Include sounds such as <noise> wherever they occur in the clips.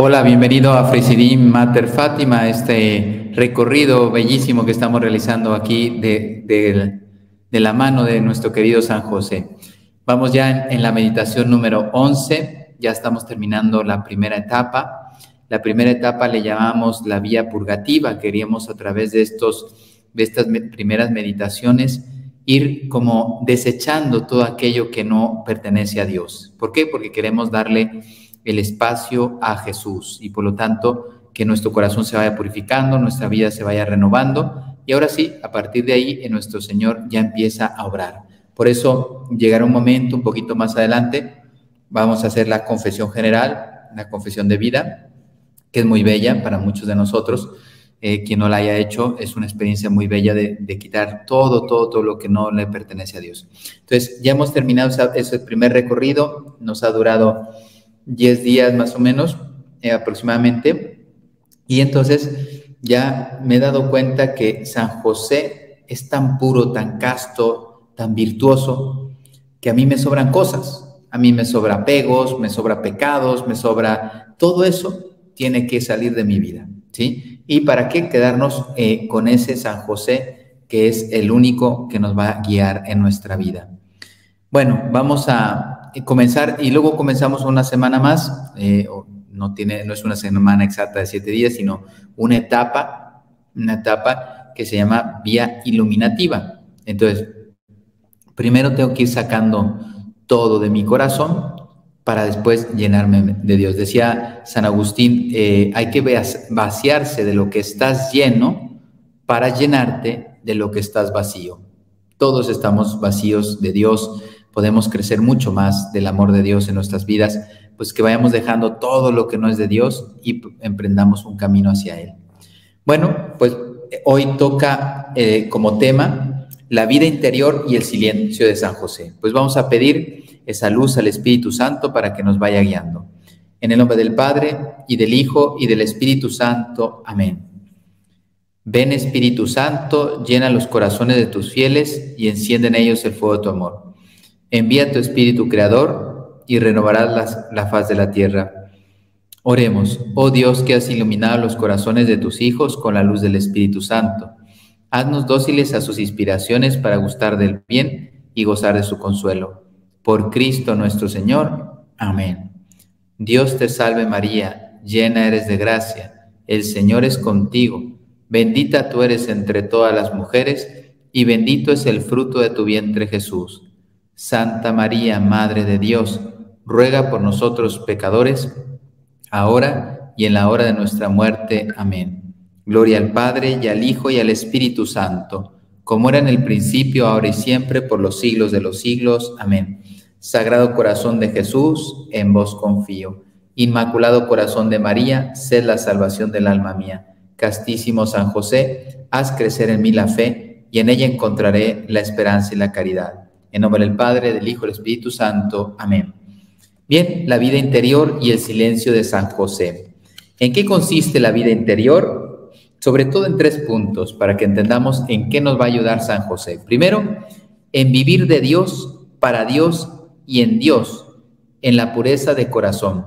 Hola, bienvenido a Fresidim Mater Fátima, este recorrido bellísimo que estamos realizando aquí de, la mano de nuestro querido San José. Vamos ya en, la meditación número 11, ya estamos terminando la primera etapa. La primera etapa le llamamos la vía purgativa, queríamos a través de, estos, de estas primeras meditaciones ir como desechando todo aquello que no pertenece a Dios. ¿Por qué? Porque queremos darle el espacio a Jesús y por lo tanto que nuestro corazón se vaya purificando, nuestra vida se vaya renovando y ahora sí, a partir de ahí, en nuestro Señor ya empieza a obrar. Por eso llegará un momento un poquito más adelante, vamos a hacer la confesión general, la confesión de vida, que es muy bella para muchos de nosotros. Eh, quien no la haya hecho, es una experiencia muy bella de, quitar todo, todo, todo lo que no le pertenece a Dios. Entonces, ya hemos terminado ese primer recorrido, nos ha durado 10 días más o menos, eh, aproximadamente. Y entonces ya me he dado cuenta que San José es tan puro, tan casto, tan virtuoso, que a mí me sobran cosas. A mí me sobra apegos, me sobra pecados, me sobra... Todo eso tiene que salir de mi vida, ¿sí? ¿Y para qué quedarnos eh, con ese San José que es el único que nos va a guiar en nuestra vida? Bueno, vamos a comenzar y luego comenzamos una semana más, eh, no, tiene, no es una semana exacta de siete días, sino una etapa, una etapa que se llama vía iluminativa. Entonces, primero tengo que ir sacando todo de mi corazón para después llenarme de Dios. Decía San Agustín, eh, hay que vaciarse de lo que estás lleno para llenarte de lo que estás vacío. Todos estamos vacíos de Dios, podemos crecer mucho más del amor de Dios en nuestras vidas, pues que vayamos dejando todo lo que no es de Dios y emprendamos un camino hacia Él. Bueno, pues hoy toca eh, como tema la vida interior y el silencio de San José. Pues vamos a pedir esa luz al Espíritu Santo para que nos vaya guiando. En el nombre del Padre y del Hijo y del Espíritu Santo. Amén. Ven Espíritu Santo, llena los corazones de tus fieles y enciende en ellos el fuego de tu amor. Envía tu Espíritu Creador y renovarás la faz de la tierra. Oremos, oh Dios que has iluminado los corazones de tus hijos con la luz del Espíritu Santo. Haznos dóciles a sus inspiraciones para gustar del bien y gozar de su consuelo. Por Cristo nuestro Señor. Amén. Dios te salve María, llena eres de gracia, el Señor es contigo. Bendita tú eres entre todas las mujeres, y bendito es el fruto de tu vientre Jesús. Santa María, Madre de Dios, ruega por nosotros pecadores, ahora y en la hora de nuestra muerte. Amén. Gloria al Padre y al Hijo y al Espíritu Santo, como era en el principio, ahora y siempre, por los siglos de los siglos. Amén. Sagrado corazón de Jesús, en vos confío. Inmaculado corazón de María, sed la salvación del alma mía. Castísimo San José, haz crecer en mí la fe, y en ella encontraré la esperanza y la caridad. En nombre del Padre, del Hijo y del Espíritu Santo. Amén. Bien, la vida interior y el silencio de San José. ¿En qué consiste la vida interior? Sobre todo en tres puntos, para que entendamos en qué nos va a ayudar San José. Primero, en vivir de Dios, para Dios y en Dios, en la pureza de corazón,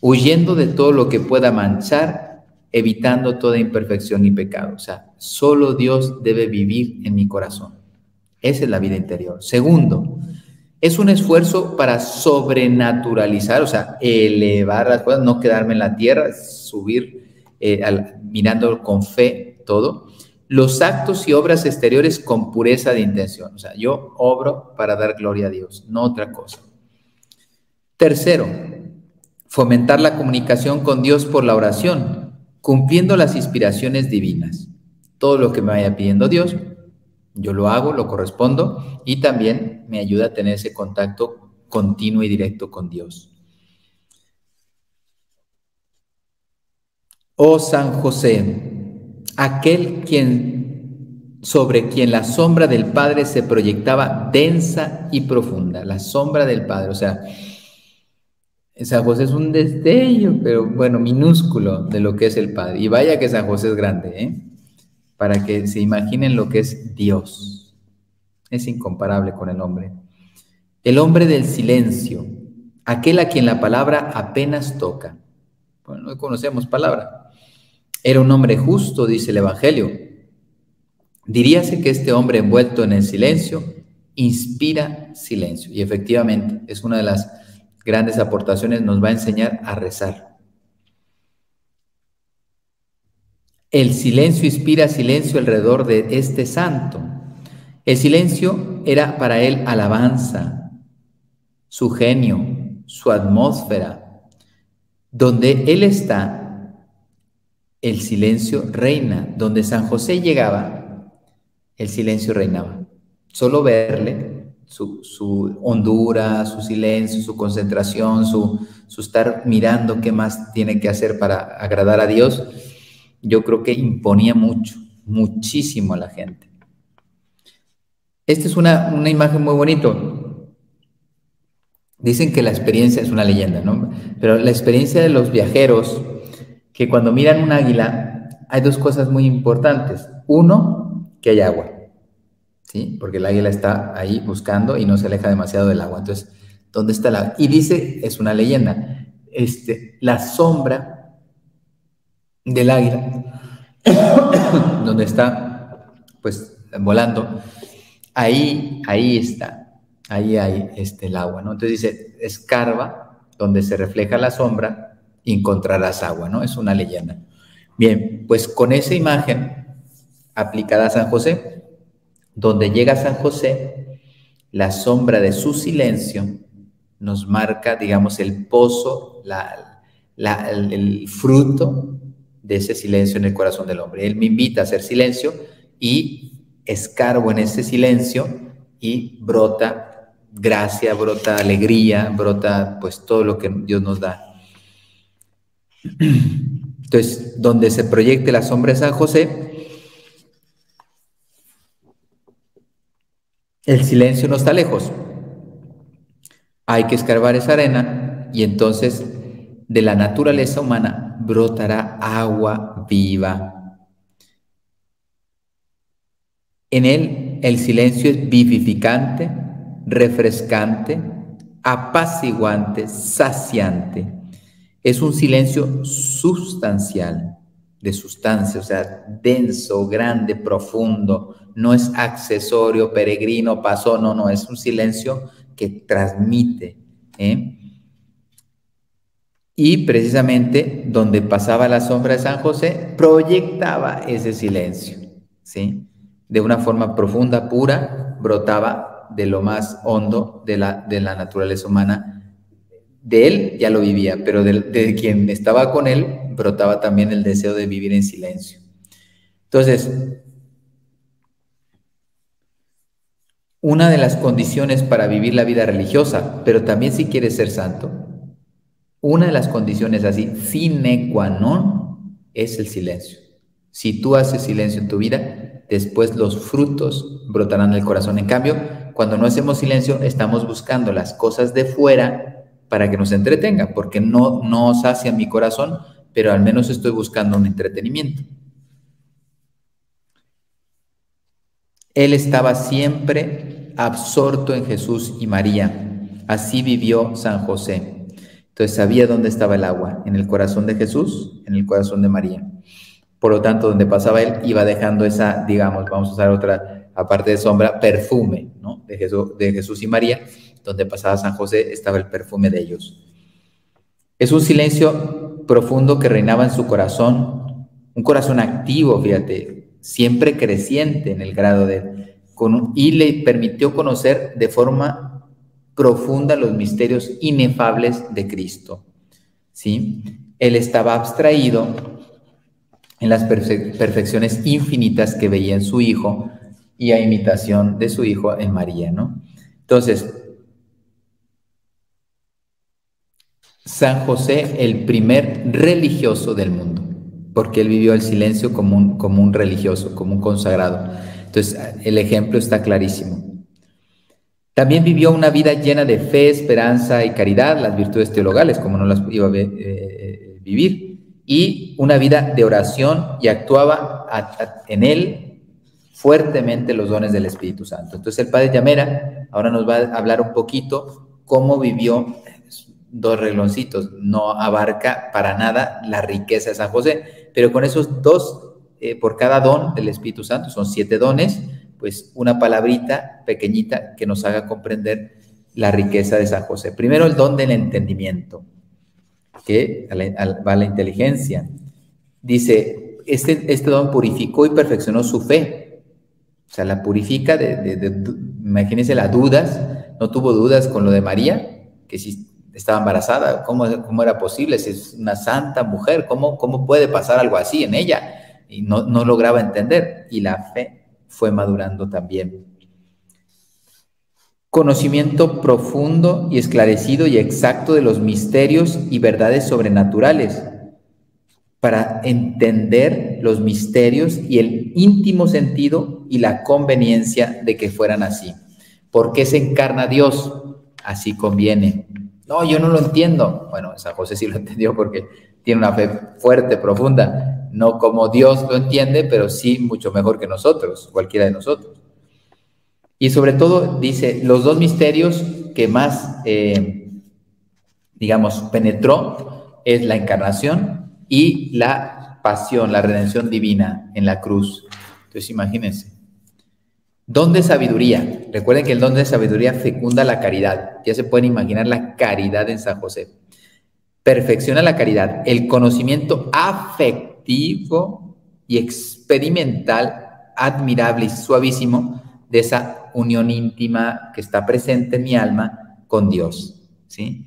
huyendo de todo lo que pueda manchar, evitando toda imperfección y pecado. O sea, solo Dios debe vivir en mi corazón. Esa es la vida interior. Segundo, es un esfuerzo para sobrenaturalizar, o sea, elevar las cosas, no quedarme en la tierra, subir eh, mirando con fe todo. Los actos y obras exteriores con pureza de intención. O sea, yo obro para dar gloria a Dios, no otra cosa. Tercero, fomentar la comunicación con Dios por la oración, cumpliendo las inspiraciones divinas. Todo lo que me vaya pidiendo Dios, yo lo hago, lo correspondo y también me ayuda a tener ese contacto continuo y directo con Dios. Oh San José, aquel quien sobre quien la sombra del Padre se proyectaba densa y profunda, la sombra del Padre, o sea, San José es un destello, pero bueno, minúsculo de lo que es el Padre. Y vaya que San José es grande, ¿eh? Para que se imaginen lo que es Dios. Es incomparable con el hombre. El hombre del silencio, aquel a quien la palabra apenas toca. Bueno, no conocemos palabra. Era un hombre justo, dice el Evangelio. Diríase que este hombre envuelto en el silencio inspira silencio. Y efectivamente, es una de las grandes aportaciones, nos va a enseñar a rezar. El silencio inspira silencio alrededor de este santo. El silencio era para él alabanza, su genio, su atmósfera. Donde él está, el silencio reina. Donde San José llegaba, el silencio reinaba. Solo verle, su, hondura, su silencio, su concentración, su, su estar mirando qué más tiene que hacer para agradar a Dios, yo creo que imponía mucho, muchísimo a la gente. Esta es una, imagen muy bonito. Dicen que la experiencia es una leyenda, ¿no? Pero la experiencia de los viajeros, que cuando miran un águila, hay dos cosas muy importantes. Uno, que hay agua, ¿sí? Porque el águila está ahí buscando y no se aleja demasiado del agua. Entonces, ¿dónde está agua? Y dice, es una leyenda, este, la sombra del águila, <coughs> donde está, pues, volando, ahí, ahí está, ahí hay este, el agua, ¿no? Entonces dice, escarba, donde se refleja la sombra, encontrarás agua, ¿no? Es una leyenda. Bien, pues con esa imagen aplicada a San José, donde llega San José, la sombra de su silencio nos marca, digamos, el pozo, el, el fruto de ese silencio en el corazón del hombre. Él me invita a hacer silencio y escarbo en ese silencio y brota gracia, brota alegría, brota pues todo lo que Dios nos da. Entonces, donde se proyecte la sombra de San José, el silencio no está lejos. Hay que escarbar esa arena y entonces de la naturaleza humana brotará agua viva En él el silencio es vivificante, refrescante, apaciguante, saciante. Es un silencio sustancial, de sustancia, o sea, denso, grande, profundo. No es accesorio, peregrino, pasó, no, no, es un silencio que transmite. ¿eh? Y precisamente donde pasaba la sombra de San José, proyectaba ese silencio. ¿sí? de una forma profunda, pura, brotaba de lo más hondo de la, de la naturaleza humana. De él ya lo vivía, pero de, quien estaba con él brotaba también el deseo de vivir en silencio. Entonces, una de las condiciones para vivir la vida religiosa, pero también si quieres ser santo, una de las condiciones así, sine qua non, es el silencio. Si tú haces silencio en tu vida, después los frutos brotarán del corazón. En cambio, cuando no hacemos silencio, estamos buscando las cosas de fuera para que nos entretenga, porque no, no sacia mi corazón, pero al menos estoy buscando un entretenimiento. Él estaba siempre absorto en Jesús y María. Así vivió San José. Entonces sabía dónde estaba el agua, en el corazón de Jesús, en el corazón de María. Por lo tanto, donde pasaba él, iba dejando esa, digamos, vamos a usar otra, aparte de sombra, perfume, ¿no? De Jesús, de Jesús y María, donde pasaba San José, estaba el perfume de ellos. Es un silencio profundo que reinaba en su corazón, un corazón activo, fíjate, siempre creciente en el grado de... Con, y le permitió conocer de forma profunda los misterios inefables de Cristo. ¿sí? Él estaba abstraído en las perfecciones infinitas que veía en su hijo y a imitación de su hijo en María, ¿no? Entonces, San José, el primer religioso del mundo, porque él vivió el silencio como un, como un religioso, como un consagrado. Entonces, el ejemplo está clarísimo. También vivió una vida llena de fe, esperanza y caridad, las virtudes teologales, como no las iba a eh, eh, vivir y una vida de oración y actuaba en él fuertemente los dones del Espíritu Santo. Entonces el padre Llamera ahora nos va a hablar un poquito cómo vivió dos regloncitos, no abarca para nada la riqueza de San José, pero con esos dos, eh, por cada don del Espíritu Santo, son siete dones, pues una palabrita pequeñita que nos haga comprender la riqueza de San José. Primero el don del entendimiento, que va a la inteligencia. Dice, este, este don purificó y perfeccionó su fe. O sea, la purifica de, imagínense las dudas, no tuvo dudas con lo de María, que si estaba embarazada, ¿cómo, cómo era posible? Si es una santa mujer, ¿cómo, cómo puede pasar algo así en ella? Y no, no lograba entender. Y la fe fue madurando también conocimiento profundo y esclarecido y exacto de los misterios y verdades sobrenaturales, para entender los misterios y el íntimo sentido y la conveniencia de que fueran así. ¿Por qué se encarna Dios? Así conviene. No, yo no lo entiendo. Bueno, San José sí lo entendió porque tiene una fe fuerte, profunda, no como Dios lo entiende, pero sí mucho mejor que nosotros, cualquiera de nosotros. Y sobre todo, dice, los dos misterios que más, eh, digamos, penetró es la encarnación y la pasión, la redención divina en la cruz. Entonces, imagínense. Don de sabiduría. Recuerden que el don de sabiduría fecunda la caridad. Ya se pueden imaginar la caridad en San José. Perfecciona la caridad, el conocimiento afectivo y experimental admirable y suavísimo de esa unión íntima que está presente en mi alma con Dios. ¿sí?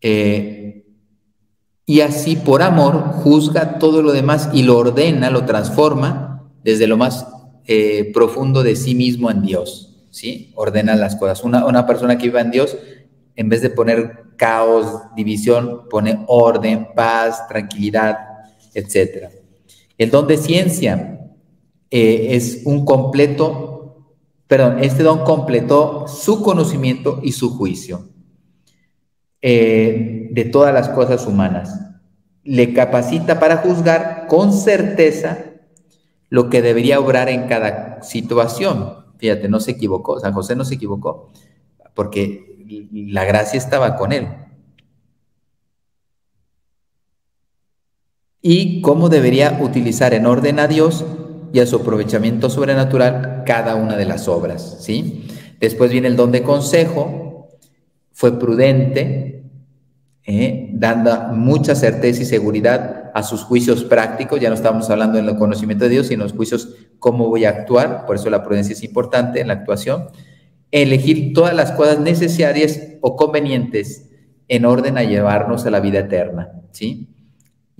Eh, y así por amor juzga todo lo demás y lo ordena, lo transforma desde lo más eh, profundo de sí mismo en Dios. ¿sí? Ordena las cosas. Una, una persona que viva en Dios, en vez de poner caos, división, pone orden, paz, tranquilidad, etc. El don de ciencia eh, es un completo perdón, este don completó su conocimiento y su juicio eh, de todas las cosas humanas. Le capacita para juzgar con certeza lo que debería obrar en cada situación. Fíjate, no se equivocó, San José no se equivocó, porque la gracia estaba con él. Y cómo debería utilizar en orden a Dios y a su aprovechamiento sobrenatural cada una de las obras, ¿sí? Después viene el don de consejo, fue prudente, ¿eh? dando mucha certeza y seguridad a sus juicios prácticos, ya no estamos hablando en conocimiento de Dios, sino los juicios cómo voy a actuar, por eso la prudencia es importante en la actuación, elegir todas las cosas necesarias o convenientes en orden a llevarnos a la vida eterna, ¿sí?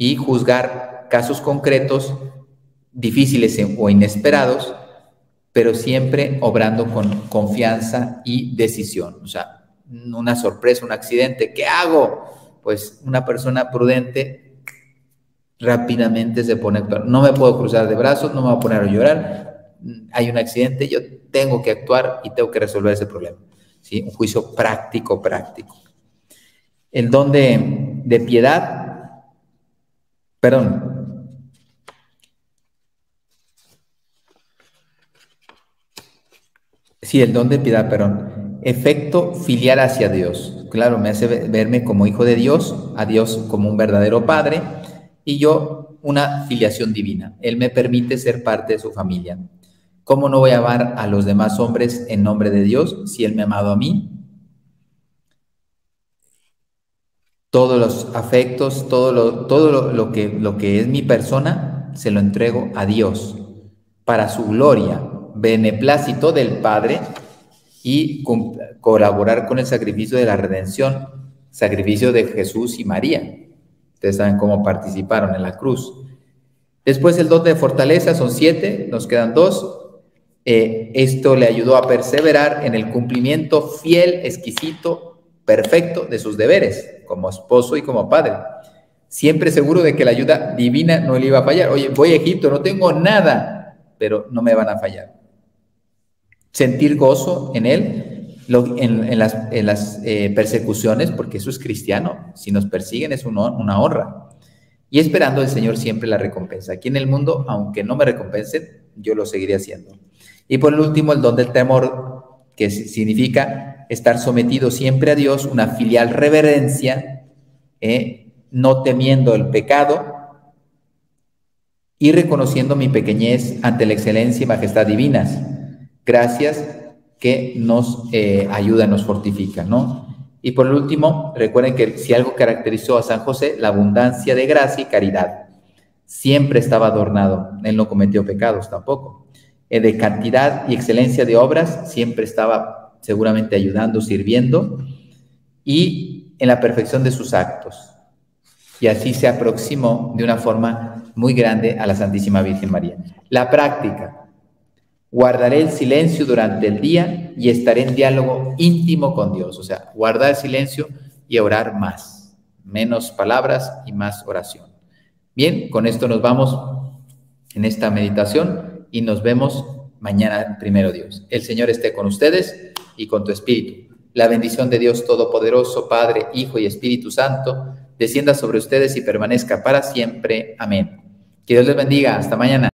Y juzgar casos concretos difíciles o inesperados, pero siempre obrando con confianza y decisión. O sea, una sorpresa, un accidente, ¿qué hago? Pues una persona prudente rápidamente se pone a actuar. No me puedo cruzar de brazos, no me voy a poner a llorar. Hay un accidente, yo tengo que actuar y tengo que resolver ese problema. ¿sí? Un juicio práctico, práctico. El don de, de piedad, perdón, Sí, el don de piedad, perdón. Efecto filial hacia Dios. Claro, me hace verme como hijo de Dios, a Dios como un verdadero padre y yo una filiación divina. Él me permite ser parte de su familia. ¿Cómo no voy a amar a los demás hombres en nombre de Dios si Él me ha amado a mí? Todos los afectos, todo lo, todo lo, que, lo que es mi persona, se lo entrego a Dios para su gloria, beneplácito del Padre y colaborar con el sacrificio de la redención, sacrificio de Jesús y María. Ustedes saben cómo participaron en la cruz. Después el don de fortaleza son siete, nos quedan dos. Eh, esto le ayudó a perseverar en el cumplimiento fiel, exquisito, perfecto de sus deberes como esposo y como padre. Siempre seguro de que la ayuda divina no le iba a fallar. Oye, voy a Egipto, no tengo nada, pero no me van a fallar sentir gozo en Él, en, las, eh, persecuciones, porque eso es cristiano. Si nos persiguen es una, honra. Y esperando el Señor siempre la recompensa. Aquí en el mundo, aunque no me recompensen, yo lo seguiré haciendo. Y por último, el don del temor, que significa estar sometido siempre a Dios, una filial reverencia, ¿eh? no temiendo el pecado y reconociendo mi pequeñez ante la excelencia y majestad divinas. Gracias que nos eh, ayuda, nos fortifica, ¿no? Y por último, recuerden que si algo caracterizó a San José, la abundancia de gracia y caridad. Siempre estaba adornado, él no cometió pecados tampoco. Eh, de cantidad y excelencia de obras, siempre estaba seguramente ayudando, sirviendo, y en la perfección de sus actos. Y así se aproximó de una forma muy grande a la Santísima Virgen María. La práctica. Guardaré el silencio durante el día y estaré en diálogo íntimo con Dios. O sea, guardar silencio y orar más. Menos palabras y más oración. Bien, con esto nos vamos en esta meditación y nos vemos mañana, primero Dios. El Señor esté con ustedes y con tu espíritu. La bendición de Dios Todopoderoso, Padre, Hijo y Espíritu Santo, descienda sobre ustedes y permanezca para siempre. Amén. Que Dios les bendiga. Hasta mañana.